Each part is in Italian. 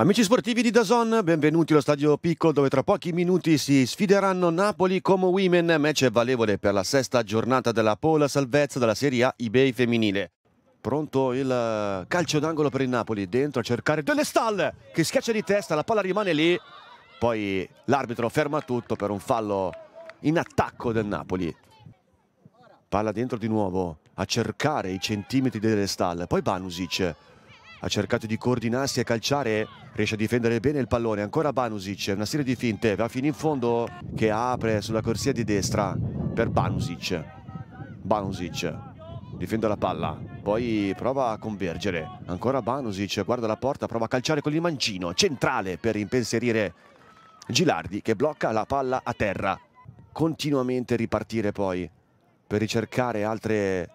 Amici sportivi di Dazon, benvenuti allo Stadio Piccolo dove tra pochi minuti si sfideranno Napoli come Women, match valevole per la sesta giornata della Pola Salvezza della Serie A eBay femminile. Pronto il calcio d'angolo per il Napoli, dentro a cercare delle stalle che schiaccia di testa, la palla rimane lì, poi l'arbitro ferma tutto per un fallo in attacco del Napoli. Palla dentro di nuovo a cercare i centimetri delle stalle, poi Banusic ha cercato di coordinarsi e calciare, riesce a difendere bene il pallone, ancora Banusic, una serie di finte, va fino in fondo che apre sulla corsia di destra per Banusic. Banusic difende la palla, poi prova a convergere, ancora Banusic, guarda la porta, prova a calciare con il mancino, centrale per impensierire Gilardi che blocca la palla a terra. Continuamente ripartire poi per ricercare altre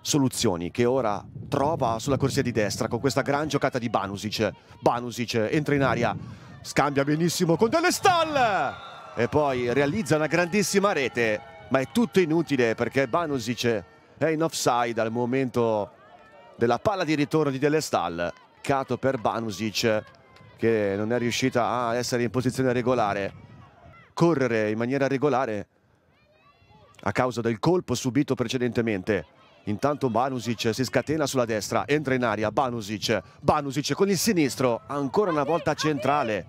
soluzioni che ora trova sulla corsia di destra con questa gran giocata di Banusic. Banusic entra in aria, scambia benissimo con delle stalle e poi realizza una grandissima rete, ma è tutto inutile perché Banusic è in offside al momento della palla di ritorno di Delle Stalle. Cato per Banusic che non è riuscita a essere in posizione regolare, correre in maniera regolare a causa del colpo subito precedentemente. Intanto Banusic si scatena sulla destra, entra in aria Banusic, Banusic con il sinistro, ancora una volta centrale.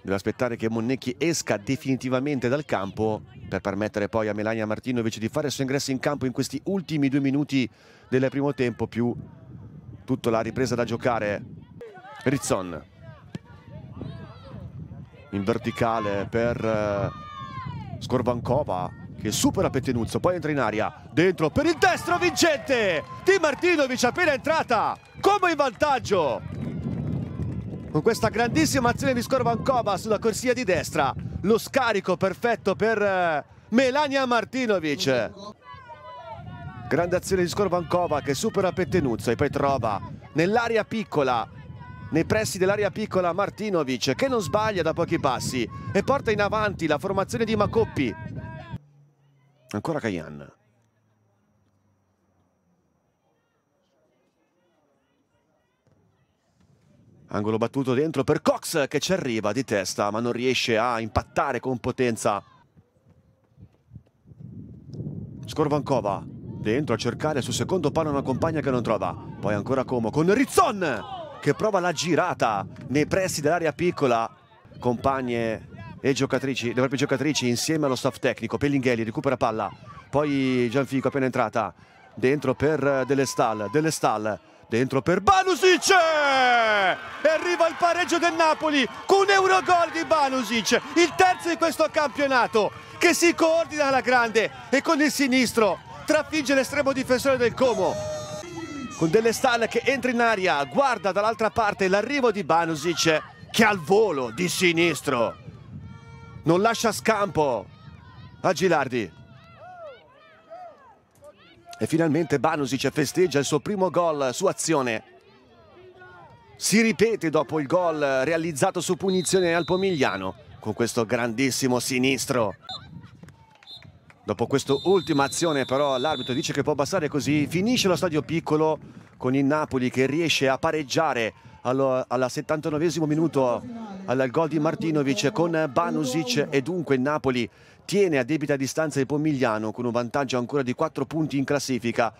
Deve aspettare che Monnecchi esca definitivamente dal campo per permettere poi a Melania Martinovic di fare il suo ingresso in campo in questi ultimi due minuti del primo tempo più tutta la ripresa da giocare. Rizzon in verticale per eh, Scorbancova che supera Pettenuzzo, poi entra in aria, dentro per il destro vincente di Martinovic appena entrata, come in vantaggio. Con questa grandissima azione di Scorbancova sulla corsia di destra, lo scarico perfetto per eh, Melania Martinovic. Grande azione di Scorbancova che supera Pettenuzzo e poi trova nell'area piccola nei pressi dell'area piccola Martinovic che non sbaglia da pochi passi e porta in avanti la formazione di Macoppi. Ancora Kayan. Angolo battuto dentro per Cox che ci arriva di testa ma non riesce a impattare con potenza. Scorvancova dentro a cercare sul secondo palo una compagna che non trova. Poi ancora Como con Rizzon che prova la girata nei pressi dell'area piccola. Compagne e giocatrici, le proprie giocatrici insieme allo staff tecnico. Pellinghelli recupera palla, poi Gianfico appena entrata. Dentro per Delle Stal, Delle Stal, dentro per Banusic! E arriva il pareggio del Napoli con un Eurogol di Banusic, il terzo di questo campionato, che si coordina alla grande e con il sinistro trafigge l'estremo difensore del Como con delle stalle che entra in aria, guarda dall'altra parte l'arrivo di Banusic che al volo di sinistro non lascia scampo a Gilardi. E finalmente Banusic festeggia il suo primo gol su azione. Si ripete dopo il gol realizzato su punizione al Pomigliano con questo grandissimo sinistro. Dopo questa ultima azione però l'arbitro dice che può passare così, finisce lo stadio piccolo con il Napoli che riesce a pareggiare al, alla 79 minuto al gol di Martinovic con Banusic. E dunque il Napoli tiene a debita distanza il Pomigliano con un vantaggio ancora di 4 punti in classifica